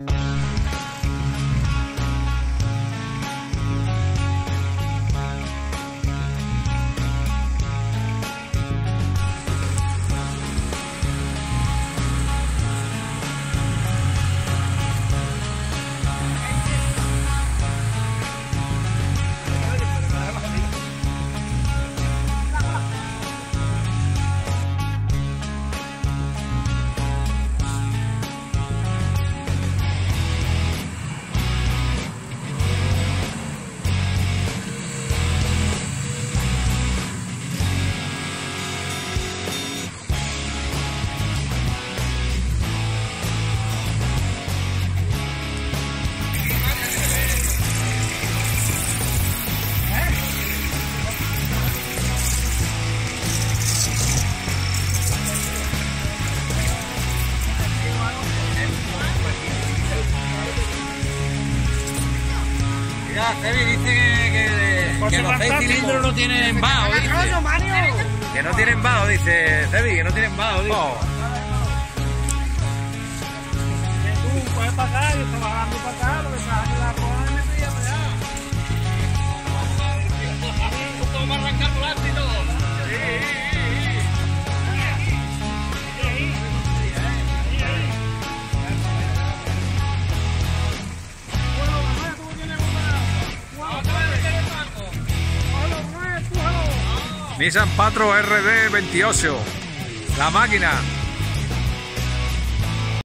you Mira, Cevi dice que, que, que los seis cilindros no tienen bajo, dice. Que no tienen bajo, dice Cevi, que no tienen bajo, dice. Tú puedes pasar, yo estaba bajando para acá, lo que en la Nissan Patro RD 28. La máquina.